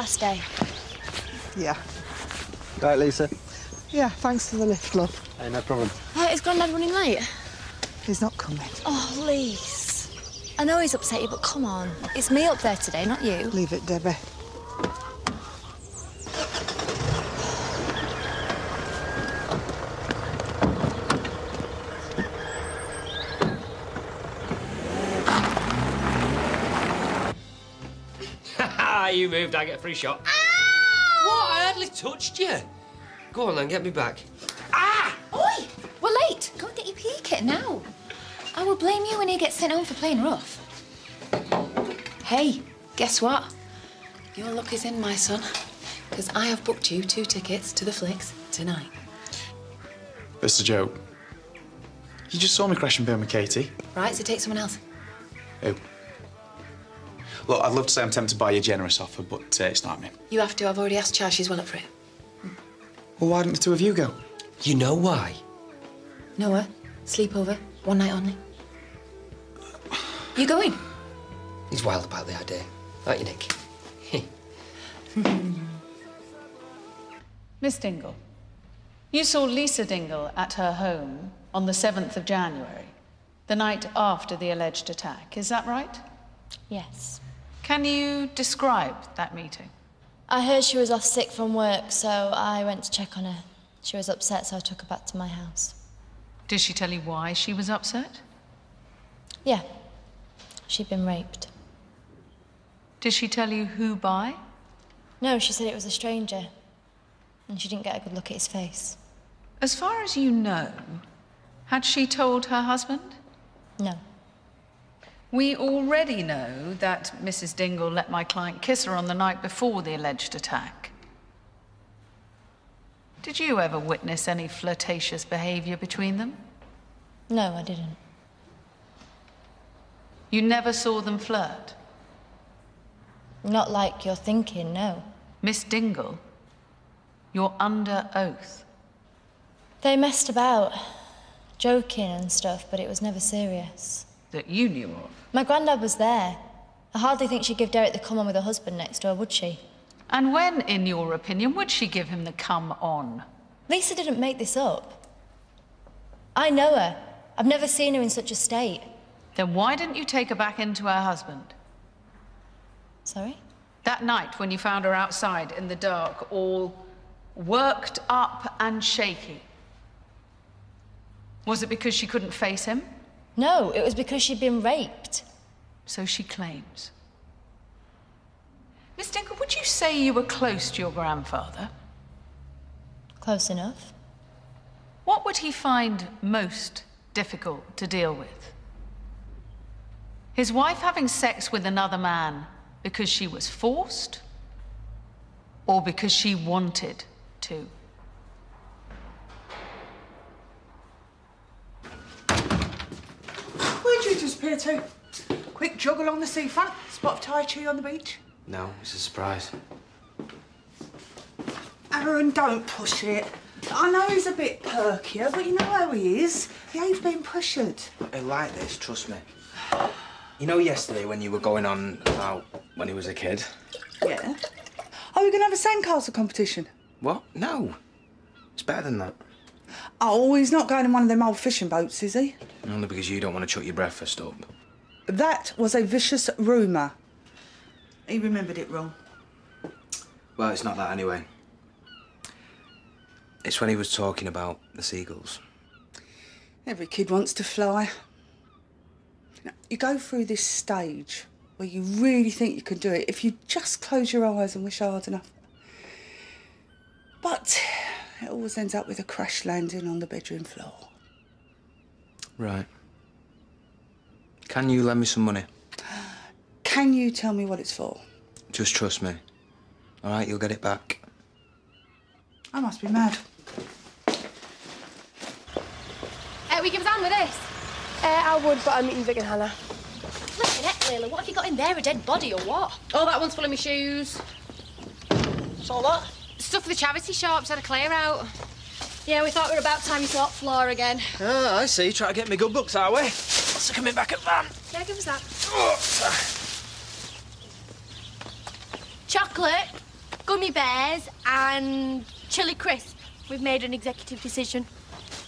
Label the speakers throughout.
Speaker 1: Last day.
Speaker 2: Yeah.
Speaker 3: Right, Lisa.
Speaker 2: Yeah, thanks for the lift, love.
Speaker 3: Hey, no problem.
Speaker 1: Uh, is Grandad running late?
Speaker 2: He's not coming.
Speaker 1: Oh, Lise. I know he's upset you, but come on. It's me up there today, not you.
Speaker 2: Leave it, Debbie.
Speaker 4: You moved, I get a free shot. What? I hardly touched you. Go on then, get me back. Ah!
Speaker 5: Oi! We're late. Go and get your PE kit now. I will blame you when he gets sent home for playing rough. Hey, guess what? Your luck is in, my son. Because I have booked you two tickets to the flicks tonight.
Speaker 6: It's a joke. You just saw me crash and burn with Katie.
Speaker 5: Right, so take someone else.
Speaker 6: Who? Look, I'd love to say I'm tempted by your generous offer, but uh, it's not me.
Speaker 5: You have to. I've already asked Char. She's well up for it.
Speaker 6: Well, why didn't the two of you go?
Speaker 4: You know why?
Speaker 5: Noah, sleepover, one night only. You going?
Speaker 4: He's wild about the idea. Aren't you, Nick?
Speaker 7: Miss Dingle, you saw Lisa Dingle at her home on the 7th of January, the night after the alleged attack. Is that right?
Speaker 1: Yes.
Speaker 7: Can you describe that meeting?
Speaker 1: I heard she was off sick from work, so I went to check on her. She was upset, so I took her back to my house.
Speaker 7: Did she tell you why she was upset?
Speaker 1: Yeah. She'd been raped.
Speaker 7: Did she tell you who by?
Speaker 1: No, she said it was a stranger. And she didn't get a good look at his face.
Speaker 7: As far as you know, had she told her husband?
Speaker 1: No.
Speaker 7: We already know that Mrs. Dingle let my client kiss her on the night before the alleged attack. Did you ever witness any flirtatious behavior between them?
Speaker 1: No, I didn't.
Speaker 7: You never saw them flirt?
Speaker 1: Not like you're thinking, no.
Speaker 7: Miss Dingle, you're under oath.
Speaker 1: They messed about, joking and stuff, but it was never serious.
Speaker 7: That you knew of.
Speaker 1: My granddad was there. I hardly think she'd give Derek the come on with her husband next door, would she?
Speaker 7: And when, in your opinion, would she give him the come on?
Speaker 1: Lisa didn't make this up. I know her. I've never seen her in such a state.
Speaker 7: Then why didn't you take her back into her husband?
Speaker 1: Sorry?
Speaker 7: That night when you found her outside in the dark, all worked up and shaky. Was it because she couldn't face him?
Speaker 1: No, it was because she'd been raped.
Speaker 7: So she claims. Miss Dingle, would you say you were close to your grandfather?
Speaker 1: Close enough.
Speaker 7: What would he find most difficult to deal with? His wife having sex with another man because she was forced? Or because she wanted to?
Speaker 2: Disappear to? Quick jog along the seafront, spot of Tai Chi on the beach.
Speaker 4: No, it's a surprise.
Speaker 2: Aaron, don't push it. I know he's a bit perkier, but you know how he is. He ain't been pushed.
Speaker 8: I uh, like this, trust me. You know yesterday when you were going on about when he was a kid?
Speaker 2: Yeah. Are we going to have a sandcastle competition?
Speaker 8: What? No. It's better than that.
Speaker 2: Oh, he's not going in one of them old fishing boats, is he?
Speaker 8: Only because you don't want to chuck your breakfast up.
Speaker 2: That was a vicious rumour. He remembered it wrong.
Speaker 8: Well, it's not that anyway. It's when he was talking about the seagulls.
Speaker 2: Every kid wants to fly. Now, you go through this stage where you really think you can do it if you just close your eyes and wish hard enough. But it always ends up with a crash landing on the bedroom floor.
Speaker 8: Right. Can you lend me some money?
Speaker 2: Can you tell me what it's for?
Speaker 8: Just trust me. All right, you'll get it back.
Speaker 2: I must be mad.
Speaker 9: Uh, we give us on with this? Uh, I would, but I'm meeting Vic and Hannah.
Speaker 5: Flipping heck, Leyla, what have you got in there? A dead body or what?
Speaker 9: Oh, that one's full of my shoes.
Speaker 2: What's all that?
Speaker 9: Stuff for the charity shops, had a clear out. Yeah, we thought we were about time you thought floor again.
Speaker 8: Ah, I see. Try to get me good books, are we? What's coming back at van?
Speaker 9: Yeah, give us that. Chocolate, gummy bears, and chili crisp. We've made an executive decision.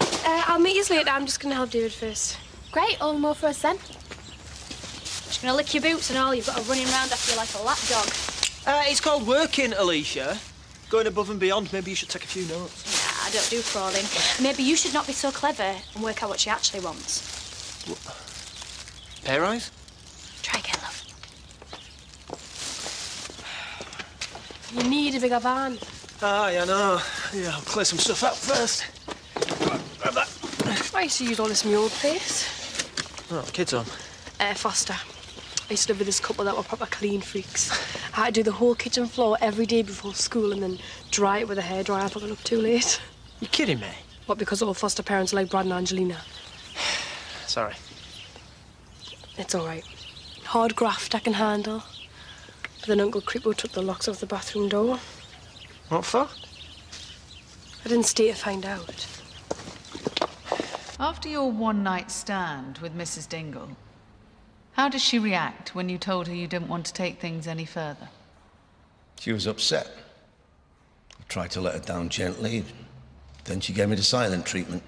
Speaker 9: Uh, I'll meet you later. I'm just gonna help David first. Great, all more for us then. Just gonna lick your boots and all. You've got a running round after you like a lap dog.
Speaker 10: Uh, it's called working, Alicia. Going above and beyond. Maybe you should take a few notes.
Speaker 9: Nah, I don't do crawling. Maybe you should not be so clever and work out what she actually wants.
Speaker 10: Pay rise?
Speaker 9: Try again, love. You need a bigger van.
Speaker 10: Ah, yeah, no. Yeah, I'll clear some stuff out first. Grab that.
Speaker 9: I used to use all this in my place.
Speaker 10: Oh, kids on.
Speaker 9: Uh, Foster. I used to live with this couple that were proper clean freaks. I had to do the whole kitchen floor every day before school and then dry it with a hairdryer if I got up too late.
Speaker 10: You're kidding me?
Speaker 9: What, because all foster parents are like Brad and Angelina?
Speaker 10: Sorry.
Speaker 9: It's all right. Hard graft I can handle. But then Uncle Creepo took the locks off the bathroom door.
Speaker 10: What for?
Speaker 9: I didn't stay to find out.
Speaker 7: After your one night stand with Mrs. Dingle, how did she react when you told her you didn't want to take things any further?
Speaker 11: She was upset. I tried to let her down gently. Then she gave me the silent treatment.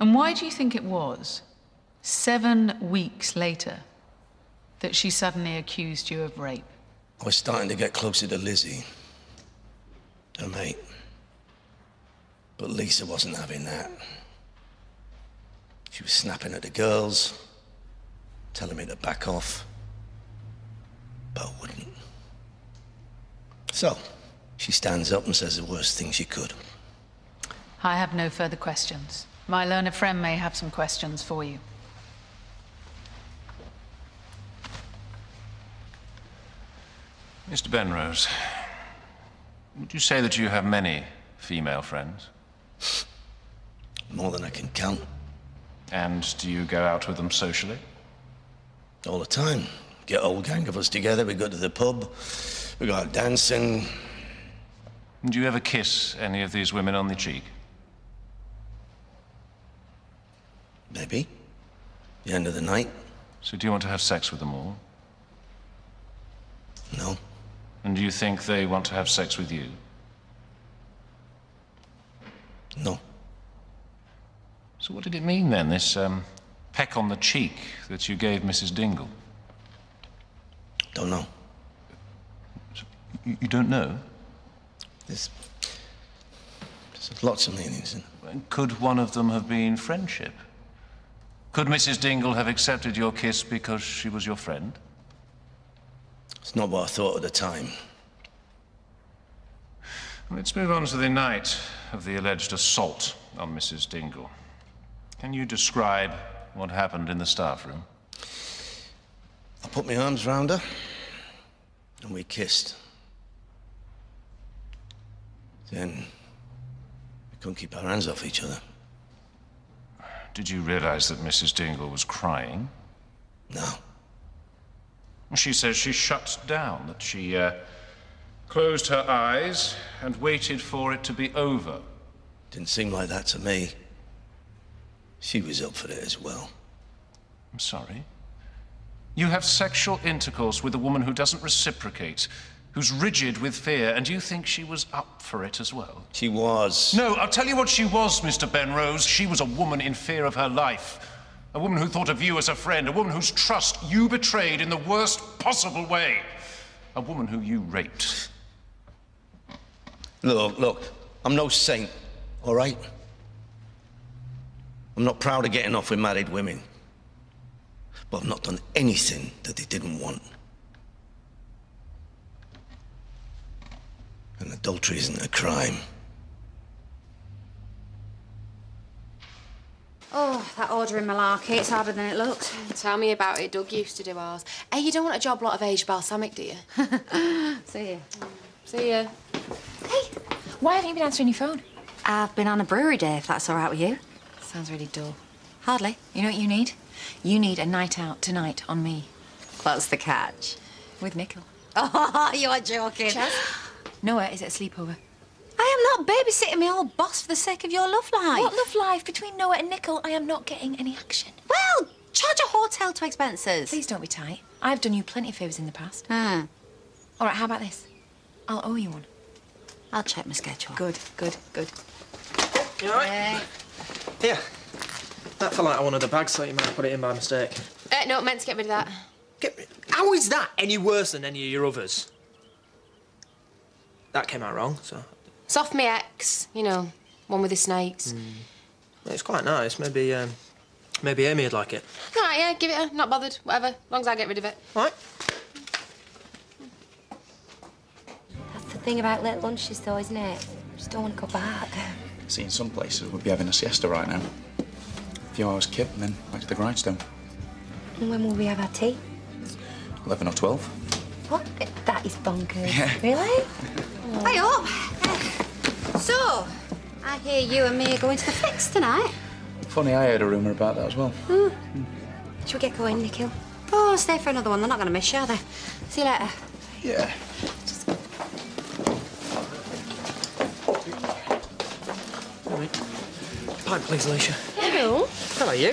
Speaker 7: And why do you think it was, seven weeks later, that she suddenly accused you of rape?
Speaker 11: I was starting to get closer to Lizzie, her mate. But Lisa wasn't having that. She was snapping at the girls, telling me to back off. But I wouldn't. So, she stands up and says the worst thing she could.
Speaker 7: I have no further questions. My learned friend may have some questions for you.
Speaker 12: Mr. Benrose, would you say that you have many female friends?
Speaker 11: More than I can count.
Speaker 12: And do you go out with them socially?
Speaker 11: All the time. Get a whole gang of us together, we go to the pub, we go out dancing.
Speaker 12: Do you ever kiss any of these women on the cheek?
Speaker 11: Maybe. The end of the night.
Speaker 12: So do you want to have sex with them all?
Speaker 11: No.
Speaker 12: And do you think they want to have sex with you?
Speaker 11: No.
Speaker 12: So what did it mean then, this um, peck on the cheek that you gave Mrs. Dingle?
Speaker 11: Don't know.
Speaker 12: You, don't know?
Speaker 11: There's, there's lots of meanings in it.
Speaker 12: Could one of them have been friendship? Could Mrs. Dingle have accepted your kiss because she was your friend?
Speaker 11: It's not what I thought at the time.
Speaker 12: Let's move on to the night of the alleged assault on Mrs. Dingle. Can you describe what happened in the staff room?
Speaker 11: I put my arms round her, and we kissed. Then we couldn't keep our hands off each other.
Speaker 12: Did you realize that Mrs. Dingle was crying?
Speaker 11: No.
Speaker 12: She says she shut down, that she uh, closed her eyes and waited for it to be over.
Speaker 11: Didn't seem like that to me. She was up for it as well.
Speaker 12: I'm sorry. You have sexual intercourse with a woman who doesn't reciprocate, who's rigid with fear, and you think she was up for it as well?
Speaker 11: She was.
Speaker 12: No, I'll tell you what she was, Mr. Benrose. She was a woman in fear of her life. A woman who thought of you as a friend. A woman whose trust you betrayed in the worst possible way. A woman who you raped.
Speaker 11: Look, look, I'm no saint, all right? I'm not proud of getting off with married women. But I've not done anything that they didn't want. And adultery isn't a crime.
Speaker 5: Oh, that order ordering malarkey, it's harder than it looks.
Speaker 13: Tell me about it. Doug used to do ours. Hey, you don't want a job lot of aged balsamic, do you?
Speaker 5: See you.
Speaker 13: See ya.
Speaker 5: Hey, why haven't you been answering your phone? I've been on a brewery day, if that's all right with you.
Speaker 13: Sounds really dull.
Speaker 5: Hardly. You know what you need? You need a night out tonight on me. What's the catch? With Nikhil. Oh, you're joking. Noah is at a sleepover. I am not babysitting my old boss for the sake of your love life. What love life? Between Noah and Nikhil, I am not getting any action. Well,
Speaker 14: Charge a hotel to expenses. Please don't be tight. I've done you plenty of favours in the past.
Speaker 15: Hmm.
Speaker 14: All right, how about this? I'll owe you one.
Speaker 15: I'll check my schedule.
Speaker 14: Good, good, good.
Speaker 10: You all right? Here. That fell out of one of the bags, so you might have put it in by mistake.
Speaker 5: Uh, no, meant to get rid of that. Get rid...
Speaker 10: How is that any worse than any of your others? That came out wrong, so...
Speaker 5: It's off my ex, you know, one with the snakes.
Speaker 10: It's quite nice. Maybe, um, maybe Amy would like it.
Speaker 5: All right, yeah, give it a... Not bothered, whatever. As long as I get rid of it.
Speaker 10: Right.
Speaker 15: That's the thing about late lunches, though, isn't it? Just don't want to go back.
Speaker 6: See, in some places we'd be having a siesta right now. A few hours kip and then back to the grindstone.
Speaker 15: And when will we have our tea?
Speaker 6: 11 or 12.
Speaker 15: What? That is bonkers.
Speaker 6: Yeah.
Speaker 15: Really?
Speaker 16: Hi up. So, I hear you and me are going to the fix tonight.
Speaker 6: Funny, I heard a rumour about that as well.
Speaker 16: Hmm. Should we get going, Nikhil? Oh, stay for another one. They're not going to miss you, are they? See you later.
Speaker 6: Yeah.
Speaker 10: Please, Alicia.
Speaker 9: Hello.
Speaker 10: How are you?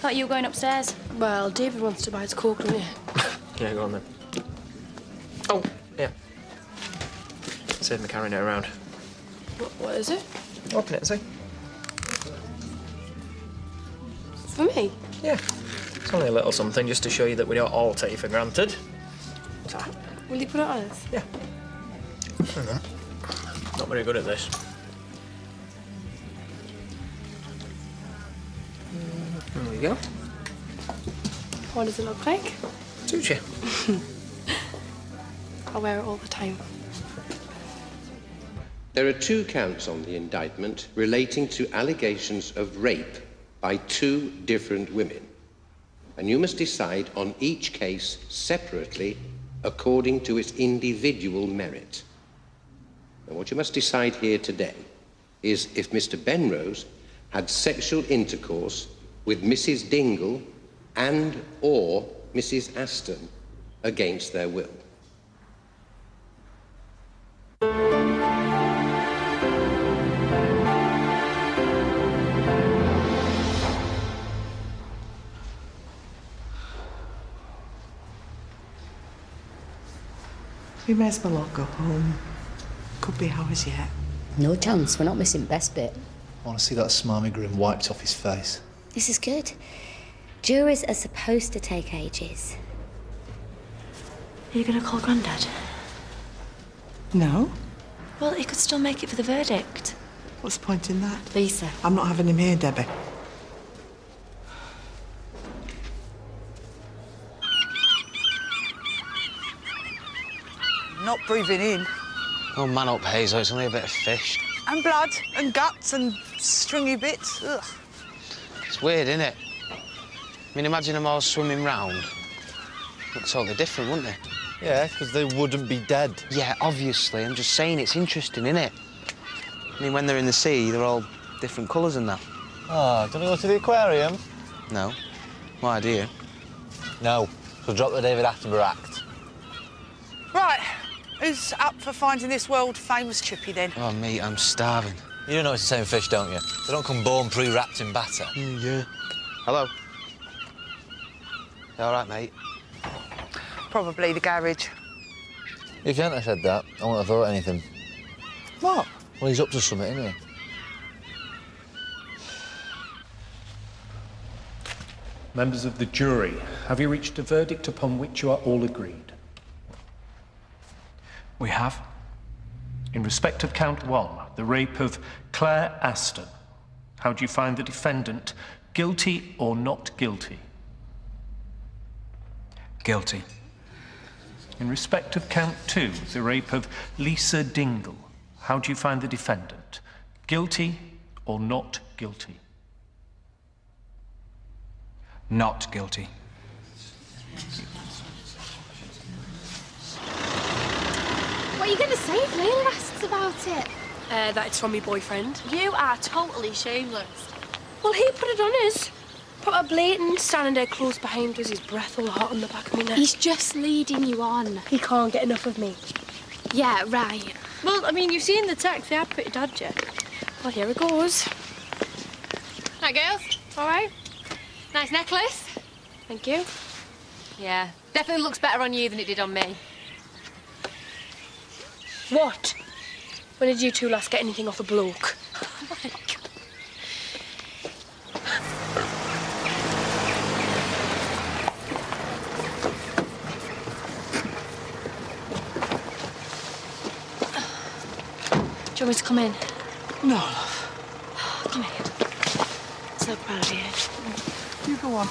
Speaker 9: Thought you were going upstairs. Well, David wants to buy his cork, doesn't he?
Speaker 10: Yeah, go on then. Oh, yeah. Save me carrying it around.
Speaker 9: What, what is it?
Speaker 10: Open it and see.
Speaker 9: For me?
Speaker 10: Yeah. It's only a little something just to show you that we don't all take you for granted. What's?
Speaker 9: Will you put it on us?
Speaker 10: Yeah. Not very good at this. There we go.
Speaker 9: What does it look like?
Speaker 10: Suits you.
Speaker 9: I wear it all the time.
Speaker 17: There are two counts on the indictment relating to allegations of rape by two different women. And you must decide on each case separately according to its individual merit. And what you must decide here today is if Mr. Benrose had sexual intercourse with Mrs. Dingle and or Mrs. Aston against their will.
Speaker 18: We may as well all go home. Could be hours yet.
Speaker 16: No chance. We're not missing best bit.
Speaker 19: I want to see that smarmy grin wiped off his face.
Speaker 16: This is good. Juries are supposed to take ages.
Speaker 15: Are you going to call Grandad?
Speaker 18: No?
Speaker 15: Well, he could still make it for the verdict.
Speaker 18: What's the point in that?
Speaker 15: Lisa.
Speaker 18: I'm not having him here, Debbie. Not breathing in.
Speaker 8: Oh, man up, Hazel. It's only a bit of fish.
Speaker 18: And blood, and guts, and stringy bits. Ugh.
Speaker 8: It's weird, isn't it? I mean, imagine them all swimming round. Look totally different, wouldn't they?
Speaker 20: Yeah, because they wouldn't be dead.
Speaker 8: Yeah, obviously. I'm just saying it's interesting, isn't it? I mean, when they're in the sea, they're all different colours and that.
Speaker 20: Oh, do you want to go to the aquarium?
Speaker 8: No. Why, do you?
Speaker 20: No. So drop the David Attenborough act.
Speaker 2: Right, who's up for finding this world famous chippy then?
Speaker 8: Oh, mate, I'm starving.
Speaker 20: You do know it's the same fish, don't you? They don't come born pre-wrapped in batter.
Speaker 8: Mm, yeah. Hello? You all right, mate?
Speaker 2: Probably the garage.
Speaker 20: If you hadn't have said that, I wouldn't have thought anything.
Speaker 2: What?
Speaker 20: Well, he's up to something, isn't he?
Speaker 21: Members of the jury, have you reached a verdict upon which you are all agreed? We have. In respect of count one, the rape of Claire Aston, how do you find the defendant guilty or not guilty?
Speaker 22: Guilty.
Speaker 21: In respect of count two, the rape of Lisa Dingle, how do you find the defendant guilty or not guilty?
Speaker 22: Not guilty.
Speaker 9: What are you going to say if Layla asks about it? Uh, that it's from my boyfriend. You are totally shameless. Well, he put it on us. Put a blatant standing there close behind us, his breath all hot on the back of my neck.
Speaker 23: He's just leading you on.
Speaker 9: He can't get enough of me.
Speaker 23: Yeah, right.
Speaker 9: Well, I mean, you've seen the text. They are pretty dodgy. Well, here it goes. Right, girls. All right. Nice necklace. Thank you.
Speaker 5: Yeah, definitely looks better on you than it did on me.
Speaker 9: What? When did you two last get anything off a bloke? Do you want me to come in?
Speaker 2: No, love.
Speaker 9: Oh, come here. So proud of you.
Speaker 2: You go on.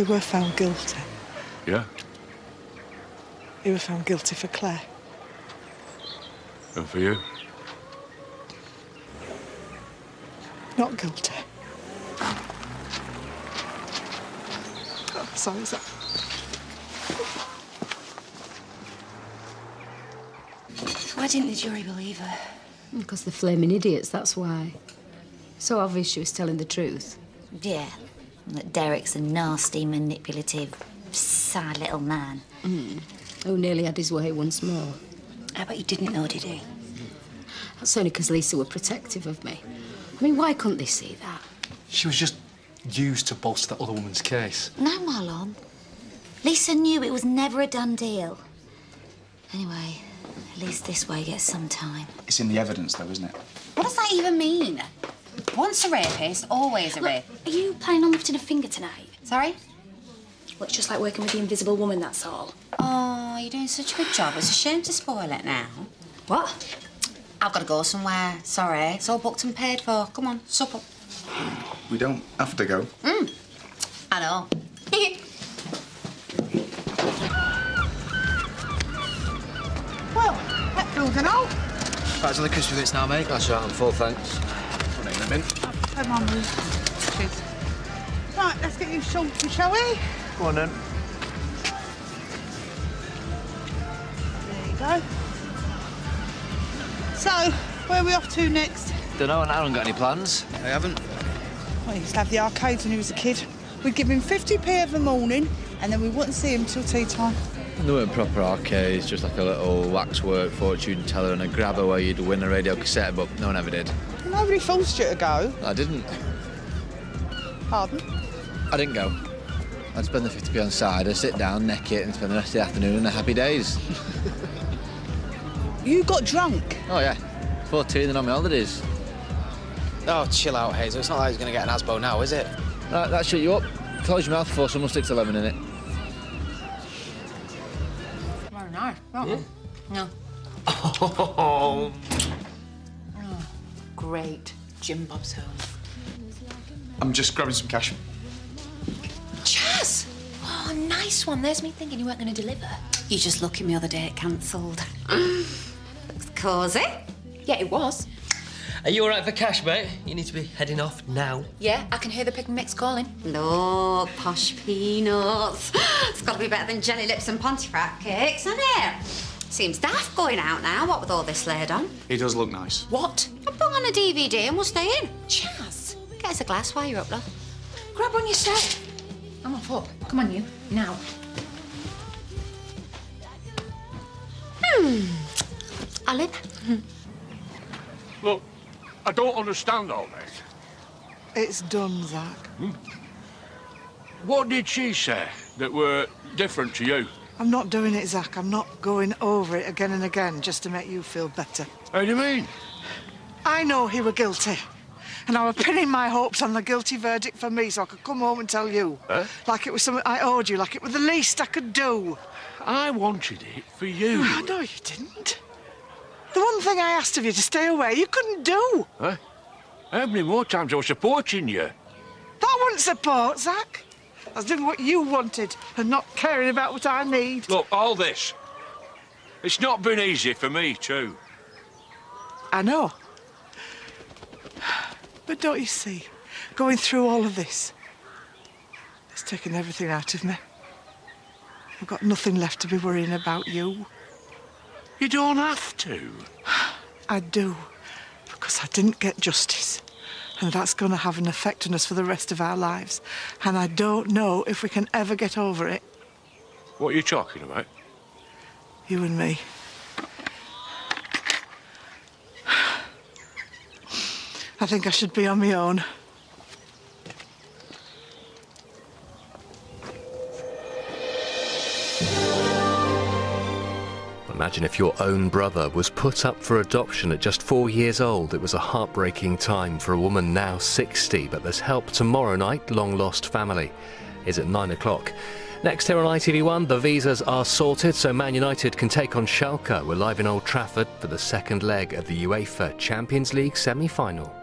Speaker 2: You were found guilty.
Speaker 24: Yeah?
Speaker 2: You were found guilty for Claire.
Speaker 24: And for you?
Speaker 2: Not guilty. Oh, sorry, Zak.
Speaker 16: Why didn't the jury believe her?
Speaker 25: Because they're flaming idiots, that's why. So obvious she was telling the truth.
Speaker 16: Yeah. That Derek's a nasty, manipulative, sad little man.
Speaker 25: Mm. Who nearly had his way once more.
Speaker 16: I bet you didn't know, did he?
Speaker 25: That's only because Lisa were protective of me. I mean, why couldn't they see that?
Speaker 26: She was just used to bolster that other woman's case.
Speaker 16: No, Marlon. Lisa knew it was never a done deal. Anyway, at least this way gets some time.
Speaker 6: It's in the evidence, though, isn't it?
Speaker 16: What does that even mean? Once a rapist, always a rapist. Are you planning on lifting a finger tonight? Sorry?
Speaker 23: Well, it's just like working with the invisible woman, that's all.
Speaker 16: Oh, you're doing such a good job. It's a shame to spoil it now. What? I've got to go somewhere. Sorry. It's all booked and paid for. Come on, supper.
Speaker 6: We don't have to go.
Speaker 16: Mm. I know.
Speaker 18: Well, Hatfield and all.
Speaker 27: Back to the crispy bits now, mate.
Speaker 28: That's right, I'm full, thanks.
Speaker 27: Put it in.
Speaker 18: Come on, Ruth. Cheers. Right, let's get you salty, shall we?
Speaker 27: Go on then.
Speaker 18: There you go. So, where are we off to next?
Speaker 27: Don't know, and Aaron got any plans? I haven't.
Speaker 18: Well, he used to have the arcades when he was a kid. We'd give him 50p every morning, and then we wouldn't see him till tea time.
Speaker 20: And There weren't proper arcades, just like a little waxwork fortune teller and a grabber where you'd win a radio cassette, but no one ever did.
Speaker 18: Nobody forced you to go.
Speaker 20: I didn't.
Speaker 18: Pardon?
Speaker 20: I didn't go. I'd spend the 50p on cider, sit down, neck it, and spend the rest of the afternoon in the happy days.
Speaker 18: You got drunk.
Speaker 20: Oh, yeah. 14 and on my holidays.
Speaker 8: Oh, chill out, Hazel. It's not like he's going to get an asbo now, is it?
Speaker 20: Right, that shut you up. Close your mouth before someone sticks a lemon in it.
Speaker 16: Very nice. Yeah. No.
Speaker 10: Oh.
Speaker 29: Great. Jim Bob's home.
Speaker 6: I'm just grabbing some cash.
Speaker 16: Chas! Oh, nice one. There's me thinking you weren't going to deliver. You just lucky me the other day it cancelled. Looks cosy.
Speaker 5: Yeah, it was.
Speaker 10: Are you all right for cash, mate? You need to be heading off now.
Speaker 16: Yeah, I can hear the pick and mix calling. Look, posh peanuts. It's got to be better than jelly lips and Pontefract cakes, isn't it? Seems daft going out now, what with all this laid on.
Speaker 6: He does look nice.
Speaker 16: What? I put on a DVD and we'll stay in. Chas, get us a glass while you're up, love. Grab one yourself. I'm off up. Come on, you. Now. Hmm. Olive?
Speaker 24: Look, I don't understand all this.
Speaker 18: It's done, Zak.
Speaker 24: What did she say that were different to you?
Speaker 18: I'm not doing it, Zak. I'm not going over it again and again just to make you feel better.
Speaker 24: How do you mean?
Speaker 18: I know he were guilty. And I were pinning my hopes on the guilty verdict for me so I could come home and tell you.
Speaker 24: Huh?
Speaker 18: Like it was something I owed you, like it was the least I could do.
Speaker 24: I wanted it for you.
Speaker 18: I know you didn't. The one thing I asked of you to stay away, you couldn't do.
Speaker 24: Huh? How many more times I was supporting you?
Speaker 18: That wasn't support, Zak. I was doing what you wanted and not caring about what I need.
Speaker 24: Look, all this. It's not been easy for me, too.
Speaker 18: I know. But don't you see, going through all of this, it's taken everything out of me. I've got nothing left to be worrying about you.
Speaker 24: You don't have to.
Speaker 18: I do, because I didn't get justice. And that's going to have an effect on us for the rest of our lives. And I don't know if we can ever get over it,
Speaker 24: What are you talking about?
Speaker 18: you and me. I think I should be on my own.
Speaker 30: Imagine if your own brother was put up for adoption at just four years old. It was a heartbreaking time for a woman now 60, but there's help tomorrow night. Long Lost Family is at nine o'clock. Next here on ITV1, the visas are sorted, so Man United can take on Schalke. We're live in Old Trafford for the second leg of the UEFA Champions League semi-final.